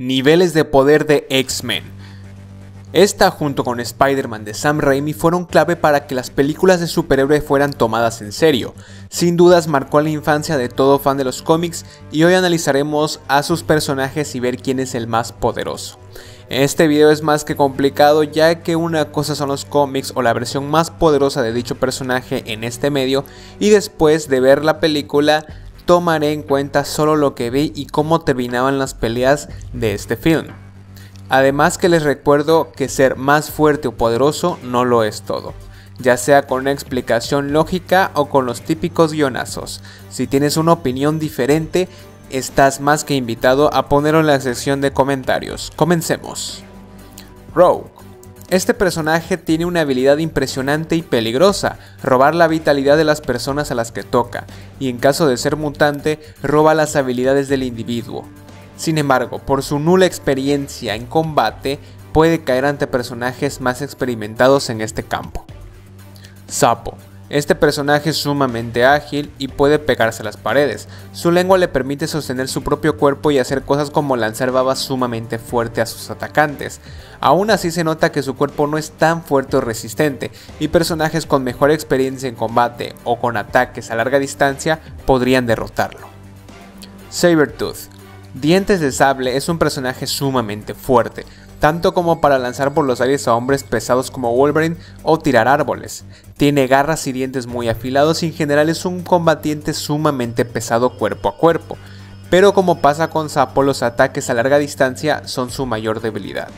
Niveles de poder de X-Men. Esta junto con Spider-Man de Sam Raimi fueron clave para que las películas de superhéroe fueran tomadas en serio. Sin dudas marcó la infancia de todo fan de los cómics y hoy analizaremos a sus personajes y ver quién es el más poderoso. Este video es más que complicado ya que una cosa son los cómics o la versión más poderosa de dicho personaje en este medio y después de ver la película tomaré en cuenta solo lo que vi y cómo terminaban las peleas de este film. Además que les recuerdo que ser más fuerte o poderoso no lo es todo, ya sea con una explicación lógica o con los típicos guionazos. Si tienes una opinión diferente, estás más que invitado a ponerlo en la sección de comentarios. Comencemos. Rogue este personaje tiene una habilidad impresionante y peligrosa, robar la vitalidad de las personas a las que toca, y en caso de ser mutante, roba las habilidades del individuo. Sin embargo, por su nula experiencia en combate, puede caer ante personajes más experimentados en este campo. Sapo este personaje es sumamente ágil y puede pegarse a las paredes. Su lengua le permite sostener su propio cuerpo y hacer cosas como lanzar babas sumamente fuerte a sus atacantes. Aún así se nota que su cuerpo no es tan fuerte o resistente, y personajes con mejor experiencia en combate o con ataques a larga distancia podrían derrotarlo. Sabertooth Dientes de Sable es un personaje sumamente fuerte, tanto como para lanzar por los aires a hombres pesados como Wolverine o tirar árboles. Tiene garras y dientes muy afilados y en general es un combatiente sumamente pesado cuerpo a cuerpo, pero como pasa con Sapo los ataques a larga distancia son su mayor debilidad.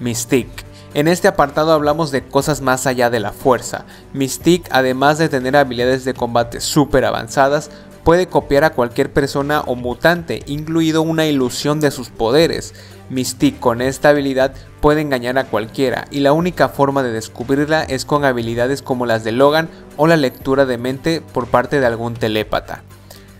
Mystique en este apartado hablamos de cosas más allá de la fuerza. Mystique, además de tener habilidades de combate súper avanzadas, puede copiar a cualquier persona o mutante, incluido una ilusión de sus poderes. Mystique con esta habilidad puede engañar a cualquiera y la única forma de descubrirla es con habilidades como las de Logan o la lectura de mente por parte de algún telépata.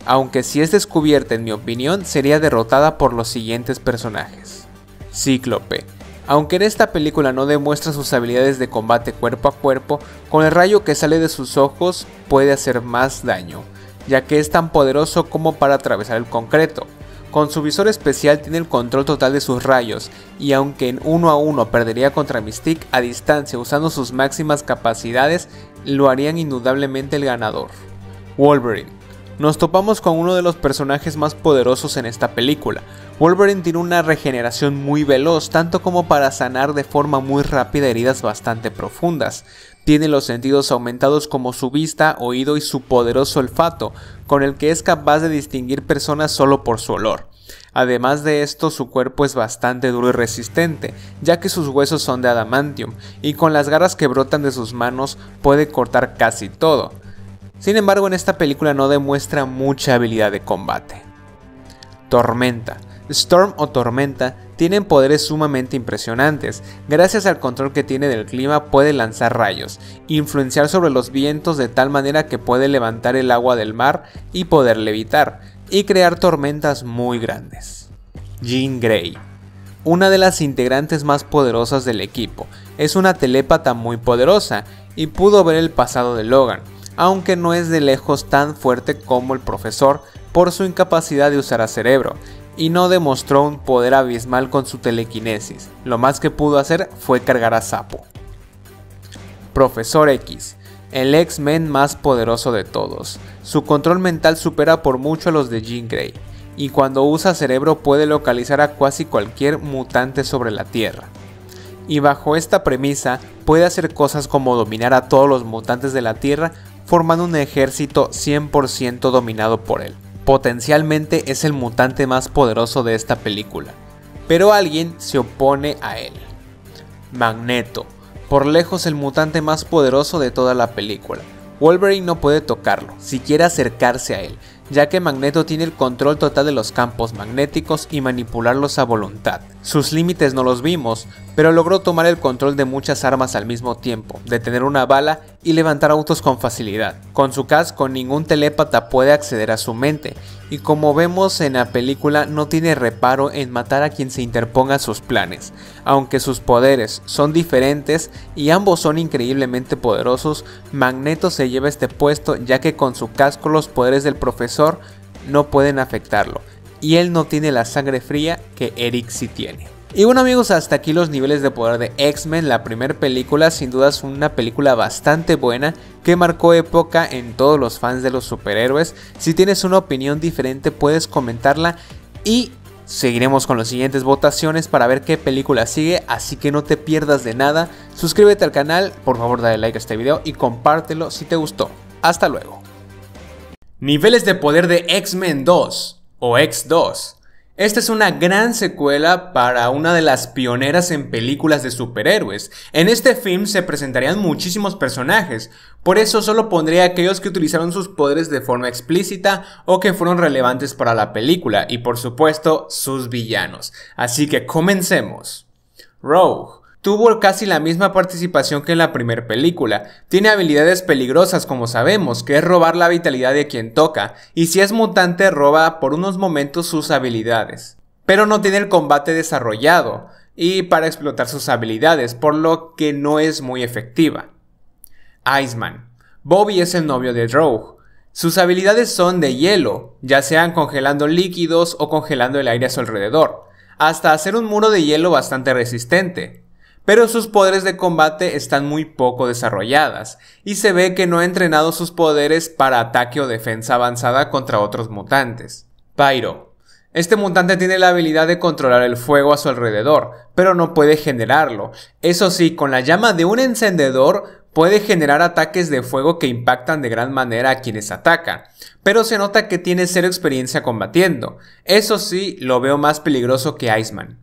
Aunque si es descubierta en mi opinión sería derrotada por los siguientes personajes. Cíclope. Aunque en esta película no demuestra sus habilidades de combate cuerpo a cuerpo, con el rayo que sale de sus ojos puede hacer más daño, ya que es tan poderoso como para atravesar el concreto. Con su visor especial tiene el control total de sus rayos, y aunque en uno a uno perdería contra Mystique a distancia usando sus máximas capacidades, lo harían indudablemente el ganador. Wolverine. Nos topamos con uno de los personajes más poderosos en esta película. Wolverine tiene una regeneración muy veloz, tanto como para sanar de forma muy rápida heridas bastante profundas. Tiene los sentidos aumentados como su vista, oído y su poderoso olfato, con el que es capaz de distinguir personas solo por su olor. Además de esto, su cuerpo es bastante duro y resistente, ya que sus huesos son de adamantium, y con las garras que brotan de sus manos puede cortar casi todo. Sin embargo, en esta película no demuestra mucha habilidad de combate. Tormenta. Storm o Tormenta tienen poderes sumamente impresionantes. Gracias al control que tiene del clima puede lanzar rayos, influenciar sobre los vientos de tal manera que puede levantar el agua del mar y poder levitar, y crear tormentas muy grandes. Jean Grey una de las integrantes más poderosas del equipo, es una telépata muy poderosa y pudo ver el pasado de Logan, aunque no es de lejos tan fuerte como el profesor por su incapacidad de usar a cerebro, y no demostró un poder abismal con su telequinesis. Lo más que pudo hacer fue cargar a Sapo. Profesor X, el X-Men más poderoso de todos. Su control mental supera por mucho a los de Jean Grey, y cuando usa cerebro puede localizar a casi cualquier mutante sobre la Tierra. Y bajo esta premisa puede hacer cosas como dominar a todos los mutantes de la Tierra formando un ejército 100% dominado por él potencialmente es el mutante más poderoso de esta película, pero alguien se opone a él. Magneto, por lejos el mutante más poderoso de toda la película. Wolverine no puede tocarlo, siquiera acercarse a él, ya que Magneto tiene el control total de los campos magnéticos y manipularlos a voluntad. Sus límites no los vimos, pero logró tomar el control de muchas armas al mismo tiempo, detener una bala y levantar autos con facilidad. Con su casco ningún telépata puede acceder a su mente, y como vemos en la película no tiene reparo en matar a quien se interponga a sus planes. Aunque sus poderes son diferentes y ambos son increíblemente poderosos, Magneto se lleva este puesto ya que con su casco los poderes del profesor no pueden afectarlo, y él no tiene la sangre fría que Eric sí tiene. Y bueno amigos, hasta aquí los niveles de poder de X-Men, la primera película sin duda es una película bastante buena que marcó época en todos los fans de los superhéroes. Si tienes una opinión diferente puedes comentarla y seguiremos con las siguientes votaciones para ver qué película sigue, así que no te pierdas de nada. Suscríbete al canal, por favor dale like a este video y compártelo si te gustó. Hasta luego. Niveles de poder de X-Men 2 o X2. Esta es una gran secuela para una de las pioneras en películas de superhéroes. En este film se presentarían muchísimos personajes, por eso solo pondré aquellos que utilizaron sus poderes de forma explícita o que fueron relevantes para la película y por supuesto sus villanos. Así que comencemos. Rogue tuvo casi la misma participación que en la primera película. Tiene habilidades peligrosas como sabemos, que es robar la vitalidad de quien toca, y si es mutante roba por unos momentos sus habilidades. Pero no tiene el combate desarrollado, y para explotar sus habilidades, por lo que no es muy efectiva. Iceman. Bobby es el novio de Rogue. Sus habilidades son de hielo, ya sean congelando líquidos o congelando el aire a su alrededor, hasta hacer un muro de hielo bastante resistente pero sus poderes de combate están muy poco desarrolladas, y se ve que no ha entrenado sus poderes para ataque o defensa avanzada contra otros mutantes. Pyro. Este mutante tiene la habilidad de controlar el fuego a su alrededor, pero no puede generarlo. Eso sí, con la llama de un encendedor puede generar ataques de fuego que impactan de gran manera a quienes atacan, pero se nota que tiene cero experiencia combatiendo. Eso sí, lo veo más peligroso que Iceman.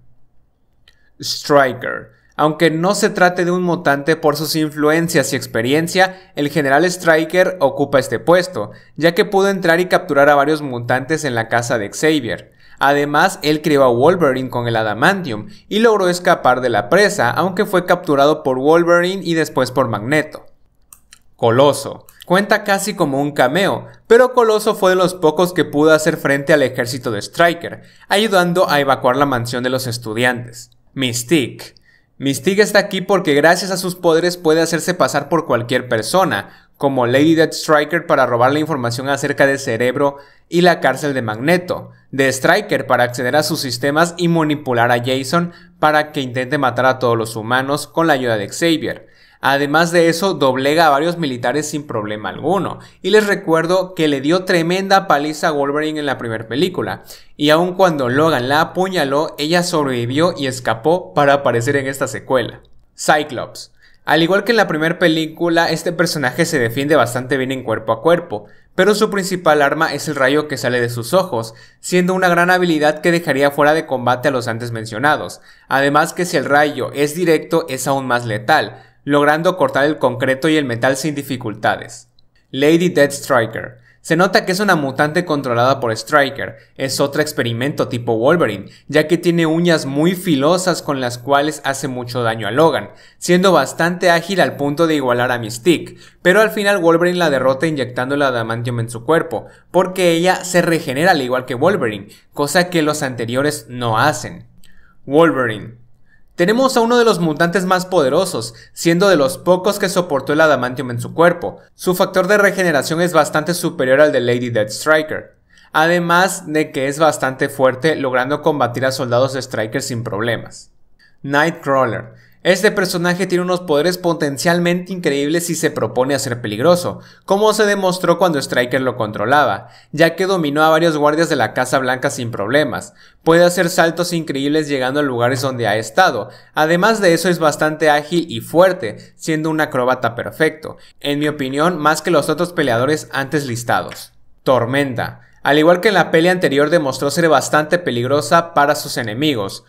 Striker. Aunque no se trate de un mutante por sus influencias y experiencia, el general Striker ocupa este puesto, ya que pudo entrar y capturar a varios mutantes en la casa de Xavier. Además, él creó a Wolverine con el Adamantium y logró escapar de la presa, aunque fue capturado por Wolverine y después por Magneto. Coloso. Cuenta casi como un cameo, pero Coloso fue de los pocos que pudo hacer frente al ejército de Striker, ayudando a evacuar la mansión de los estudiantes. Mystique. Mystique está aquí porque gracias a sus poderes puede hacerse pasar por cualquier persona, como Lady Striker para robar la información acerca del cerebro y la cárcel de Magneto, de Striker para acceder a sus sistemas y manipular a Jason para que intente matar a todos los humanos con la ayuda de Xavier. Además de eso, doblega a varios militares sin problema alguno. Y les recuerdo que le dio tremenda paliza a Wolverine en la primera película. Y aun cuando Logan la apuñaló, ella sobrevivió y escapó para aparecer en esta secuela. Cyclops. Al igual que en la primera película, este personaje se defiende bastante bien en cuerpo a cuerpo, pero su principal arma es el rayo que sale de sus ojos, siendo una gran habilidad que dejaría fuera de combate a los antes mencionados. Además que si el rayo es directo es aún más letal, logrando cortar el concreto y el metal sin dificultades. Lady Dead Striker. Se nota que es una mutante controlada por Striker, es otro experimento tipo Wolverine, ya que tiene uñas muy filosas con las cuales hace mucho daño a Logan, siendo bastante ágil al punto de igualar a Mystique, pero al final Wolverine la derrota inyectando el adamantium en su cuerpo, porque ella se regenera al igual que Wolverine, cosa que los anteriores no hacen. Wolverine. Tenemos a uno de los mutantes más poderosos, siendo de los pocos que soportó el adamantium en su cuerpo. Su factor de regeneración es bastante superior al de Lady Striker. Además de que es bastante fuerte, logrando combatir a soldados de Striker sin problemas. Nightcrawler este personaje tiene unos poderes potencialmente increíbles y se propone a ser peligroso, como se demostró cuando Striker lo controlaba, ya que dominó a varios guardias de la Casa Blanca sin problemas, puede hacer saltos increíbles llegando a lugares donde ha estado, además de eso es bastante ágil y fuerte, siendo un acróbata perfecto, en mi opinión más que los otros peleadores antes listados. Tormenta. Al igual que en la pelea anterior demostró ser bastante peligrosa para sus enemigos,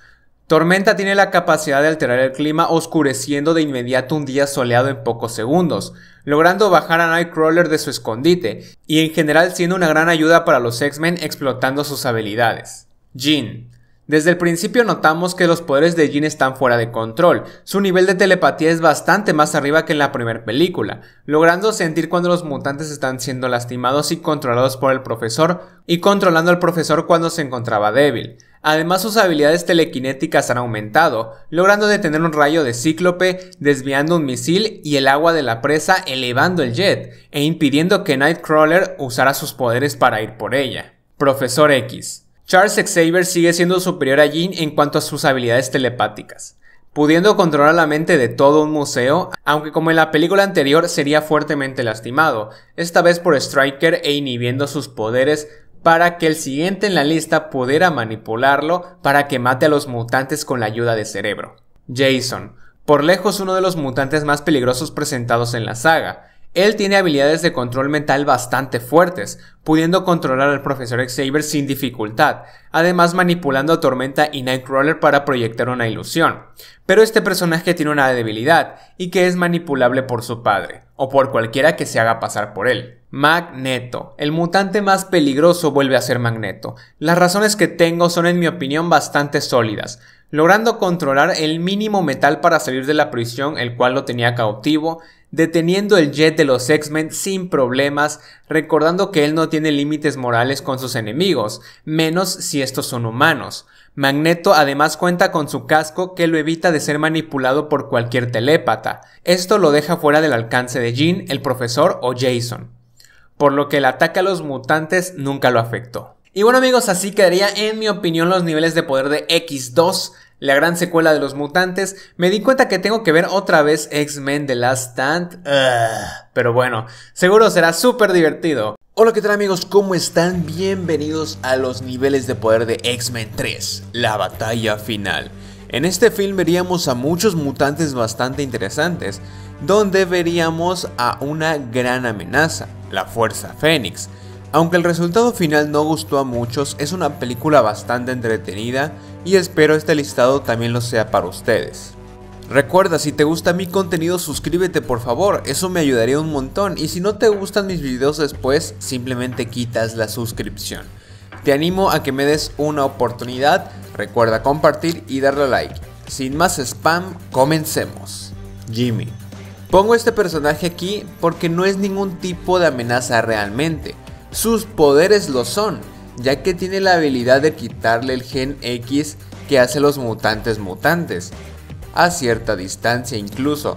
Tormenta tiene la capacidad de alterar el clima oscureciendo de inmediato un día soleado en pocos segundos, logrando bajar a Nightcrawler de su escondite, y en general siendo una gran ayuda para los X-Men explotando sus habilidades. Jean. Desde el principio notamos que los poderes de Jean están fuera de control, su nivel de telepatía es bastante más arriba que en la primera película, logrando sentir cuando los mutantes están siendo lastimados y controlados por el profesor, y controlando al profesor cuando se encontraba débil. Además sus habilidades telequinéticas han aumentado, logrando detener un rayo de cíclope, desviando un misil y el agua de la presa elevando el jet, e impidiendo que Nightcrawler usara sus poderes para ir por ella. Profesor X. Charles Xavier sigue siendo superior a Jean en cuanto a sus habilidades telepáticas, pudiendo controlar la mente de todo un museo, aunque como en la película anterior sería fuertemente lastimado, esta vez por Striker e inhibiendo sus poderes para que el siguiente en la lista pudiera manipularlo para que mate a los mutantes con la ayuda de cerebro. Jason, por lejos uno de los mutantes más peligrosos presentados en la saga, él tiene habilidades de control mental bastante fuertes, pudiendo controlar al profesor Xavier sin dificultad, además manipulando a Tormenta y Nightcrawler para proyectar una ilusión. Pero este personaje tiene una debilidad, y que es manipulable por su padre, o por cualquiera que se haga pasar por él. Magneto. El mutante más peligroso vuelve a ser Magneto. Las razones que tengo son en mi opinión bastante sólidas, logrando controlar el mínimo metal para salir de la prisión el cual lo tenía cautivo, deteniendo el jet de los X-Men sin problemas, recordando que él no tiene límites morales con sus enemigos, menos si estos son humanos. Magneto además cuenta con su casco que lo evita de ser manipulado por cualquier telépata. Esto lo deja fuera del alcance de Jean, el profesor o Jason. Por lo que el ataque a los mutantes nunca lo afectó. Y bueno amigos, así quedaría en mi opinión los niveles de poder de X2 la gran secuela de los mutantes, me di cuenta que tengo que ver otra vez X-Men The Last Stand. pero bueno, seguro será súper divertido. Hola, ¿qué tal amigos? ¿Cómo están? Bienvenidos a los niveles de poder de X-Men 3, la batalla final. En este film veríamos a muchos mutantes bastante interesantes, donde veríamos a una gran amenaza, la Fuerza Fénix. Aunque el resultado final no gustó a muchos, es una película bastante entretenida y espero este listado también lo sea para ustedes. Recuerda, si te gusta mi contenido suscríbete por favor, eso me ayudaría un montón y si no te gustan mis videos después, simplemente quitas la suscripción. Te animo a que me des una oportunidad, recuerda compartir y darle like. Sin más spam, comencemos. Jimmy. Pongo este personaje aquí porque no es ningún tipo de amenaza realmente, sus poderes lo son, ya que tiene la habilidad de quitarle el gen X que hace los mutantes mutantes, a cierta distancia incluso,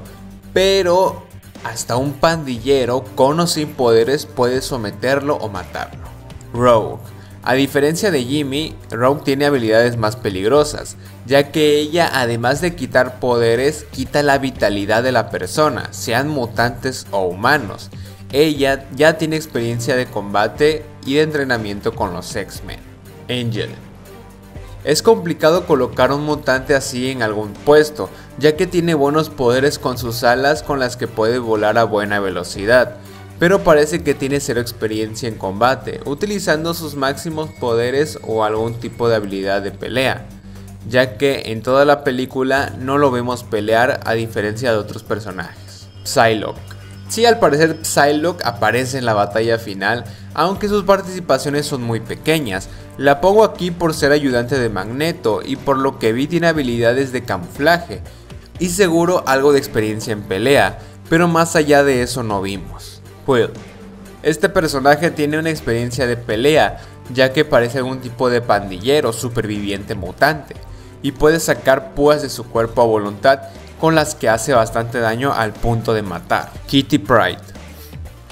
pero hasta un pandillero con o sin poderes puede someterlo o matarlo. Rogue. A diferencia de Jimmy, Rogue tiene habilidades más peligrosas, ya que ella además de quitar poderes, quita la vitalidad de la persona, sean mutantes o humanos, ella ya tiene experiencia de combate y de entrenamiento con los X-Men. Angel. Es complicado colocar un mutante así en algún puesto, ya que tiene buenos poderes con sus alas con las que puede volar a buena velocidad, pero parece que tiene cero experiencia en combate, utilizando sus máximos poderes o algún tipo de habilidad de pelea, ya que en toda la película no lo vemos pelear a diferencia de otros personajes. Psylocke Sí, al parecer Psylocke aparece en la batalla final, aunque sus participaciones son muy pequeñas. La pongo aquí por ser ayudante de Magneto y por lo que vi tiene habilidades de camuflaje y seguro algo de experiencia en pelea, pero más allá de eso no vimos. Quill. Este personaje tiene una experiencia de pelea, ya que parece algún tipo de pandillero superviviente mutante, y puede sacar púas de su cuerpo a voluntad con las que hace bastante daño al punto de matar. Kitty Pride.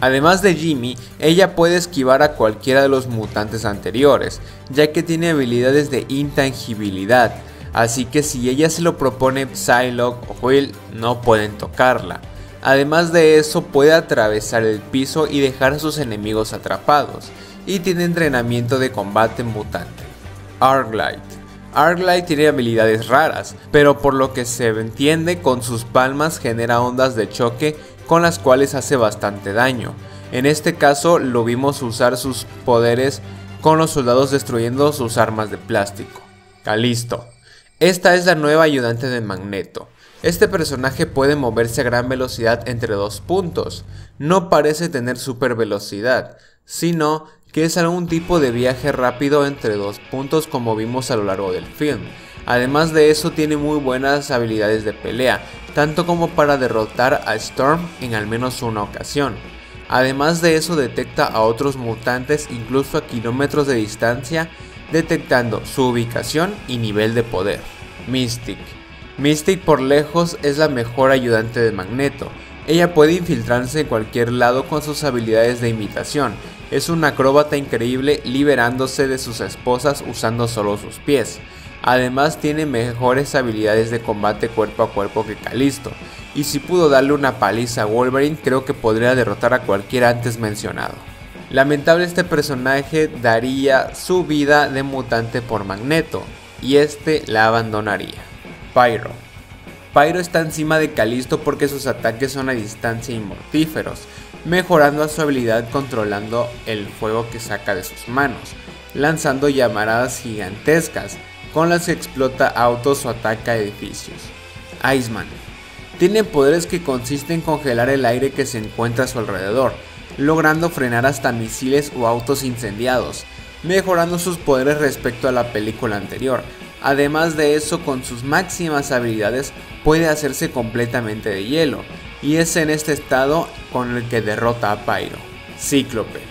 Además de Jimmy, ella puede esquivar a cualquiera de los mutantes anteriores, ya que tiene habilidades de intangibilidad, así que si ella se lo propone Psylocke o Will, no pueden tocarla. Además de eso, puede atravesar el piso y dejar a sus enemigos atrapados, y tiene entrenamiento de combate mutante. Arglight. Arglight tiene habilidades raras, pero por lo que se entiende con sus palmas genera ondas de choque con las cuales hace bastante daño. En este caso lo vimos usar sus poderes con los soldados destruyendo sus armas de plástico. Calisto. Esta es la nueva ayudante de Magneto. Este personaje puede moverse a gran velocidad entre dos puntos. No parece tener super velocidad, sino que es algún tipo de viaje rápido entre dos puntos como vimos a lo largo del film. Además de eso tiene muy buenas habilidades de pelea, tanto como para derrotar a Storm en al menos una ocasión. Además de eso detecta a otros mutantes incluso a kilómetros de distancia, detectando su ubicación y nivel de poder. Mystic. Mystic por lejos es la mejor ayudante de Magneto. Ella puede infiltrarse en cualquier lado con sus habilidades de imitación, Es un acróbata increíble liberándose de sus esposas usando solo sus pies. Además tiene mejores habilidades de combate cuerpo a cuerpo que Calisto, y si pudo darle una paliza a Wolverine creo que podría derrotar a cualquiera antes mencionado. Lamentable este personaje daría su vida de mutante por Magneto, y este la abandonaría. Pyro. Pyro está encima de Calisto porque sus ataques son a distancia y mortíferos, mejorando a su habilidad controlando el fuego que saca de sus manos, lanzando llamaradas gigantescas, con las que explota autos o ataca edificios. Iceman. Tiene poderes que consisten en congelar el aire que se encuentra a su alrededor, logrando frenar hasta misiles o autos incendiados, mejorando sus poderes respecto a la película anterior. Además de eso, con sus máximas habilidades puede hacerse completamente de hielo, y es en este estado con el que derrota a Pyro. Cíclope.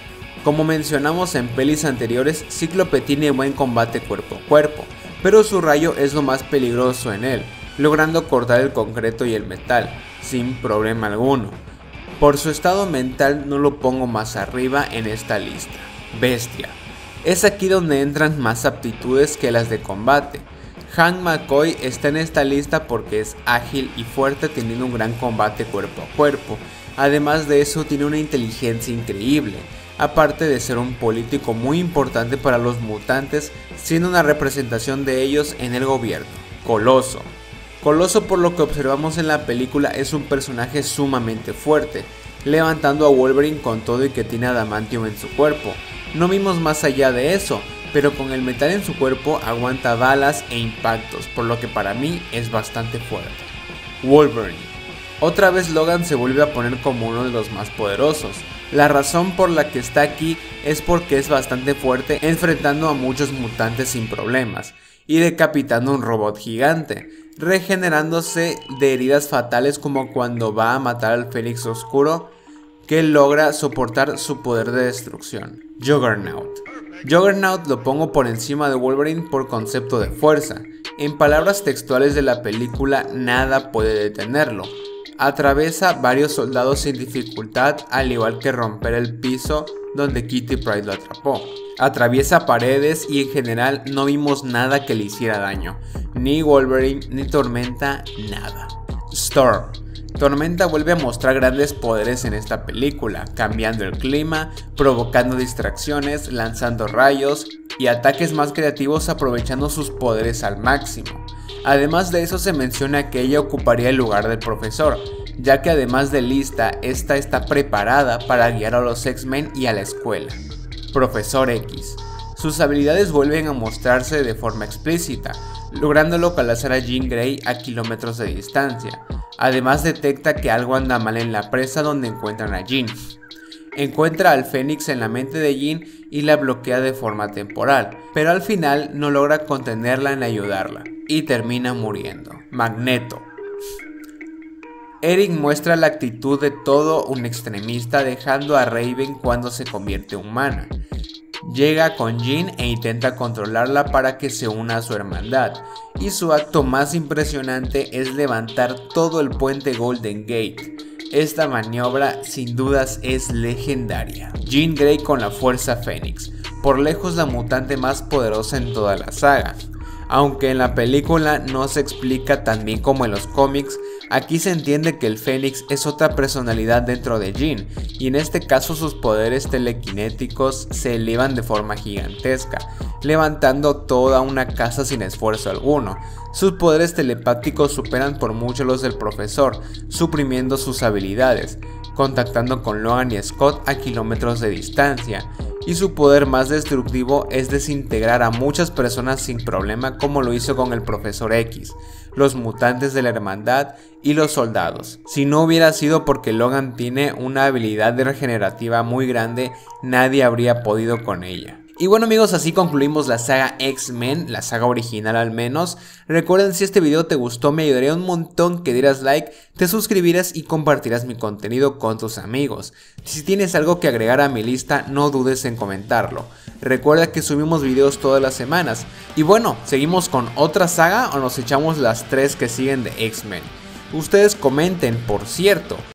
Como mencionamos en pelis anteriores, Cíclope tiene buen combate cuerpo a cuerpo, pero su rayo es lo más peligroso en él, logrando cortar el concreto y el metal, sin problema alguno. Por su estado mental no lo pongo más arriba en esta lista. Bestia. Es aquí donde entran más aptitudes que las de combate. Hank McCoy está en esta lista porque es ágil y fuerte teniendo un gran combate cuerpo a cuerpo. Además de eso tiene una inteligencia increíble, aparte de ser un político muy importante para los mutantes, siendo una representación de ellos en el gobierno. Coloso. Coloso por lo que observamos en la película es un personaje sumamente fuerte, levantando a Wolverine con todo y que tiene adamantium en su cuerpo. No vimos más allá de eso, pero con el metal en su cuerpo aguanta balas e impactos, por lo que para mí es bastante fuerte. Wolverine. Otra vez Logan se vuelve a poner como uno de los más poderosos. La razón por la que está aquí es porque es bastante fuerte enfrentando a muchos mutantes sin problemas y decapitando un robot gigante, regenerándose de heridas fatales como cuando va a matar al Fénix Oscuro que logra soportar su poder de destrucción. Juggernaut. Juggernaut lo pongo por encima de Wolverine por concepto de fuerza. En palabras textuales de la película, nada puede detenerlo. Atraviesa varios soldados sin dificultad, al igual que romper el piso donde Kitty Pride lo atrapó. Atraviesa paredes y en general no vimos nada que le hiciera daño. Ni Wolverine, ni Tormenta, nada. Storm. Tormenta vuelve a mostrar grandes poderes en esta película, cambiando el clima, provocando distracciones, lanzando rayos y ataques más creativos aprovechando sus poderes al máximo. Además de eso se menciona que ella ocuparía el lugar del profesor, ya que además de lista, esta está preparada para guiar a los X-Men y a la escuela. Profesor X. Sus habilidades vuelven a mostrarse de forma explícita, logrando localizar a Jean Grey a kilómetros de distancia. Además detecta que algo anda mal en la presa donde encuentran a Jean. Encuentra al Fénix en la mente de Jean y la bloquea de forma temporal, pero al final no logra contenerla en ayudarla, y termina muriendo. Magneto. Eric muestra la actitud de todo un extremista dejando a Raven cuando se convierte humana. Llega con Jean e intenta controlarla para que se una a su hermandad, y su acto más impresionante es levantar todo el puente Golden Gate. Esta maniobra sin dudas es legendaria. Jean Grey con la Fuerza Fénix, por lejos la mutante más poderosa en toda la saga. Aunque en la película no se explica tan bien como en los cómics, aquí se entiende que el Fénix es otra personalidad dentro de Jean, y en este caso sus poderes telequinéticos se elevan de forma gigantesca, levantando toda una casa sin esfuerzo alguno. Sus poderes telepáticos superan por mucho los del profesor, suprimiendo sus habilidades, contactando con Logan y Scott a kilómetros de distancia, y su poder más destructivo es desintegrar a muchas personas sin problema como lo hizo con el Profesor X, los mutantes de la hermandad y los soldados. Si no hubiera sido porque Logan tiene una habilidad regenerativa muy grande, nadie habría podido con ella. Y bueno amigos, así concluimos la saga X-Men, la saga original al menos. Recuerden si este video te gustó me ayudaría un montón que dieras like, te suscribirás y compartirás mi contenido con tus amigos. Si tienes algo que agregar a mi lista no dudes en comentarlo. Recuerda que subimos videos todas las semanas. Y bueno, ¿seguimos con otra saga o nos echamos las tres que siguen de X-Men? Ustedes comenten, por cierto.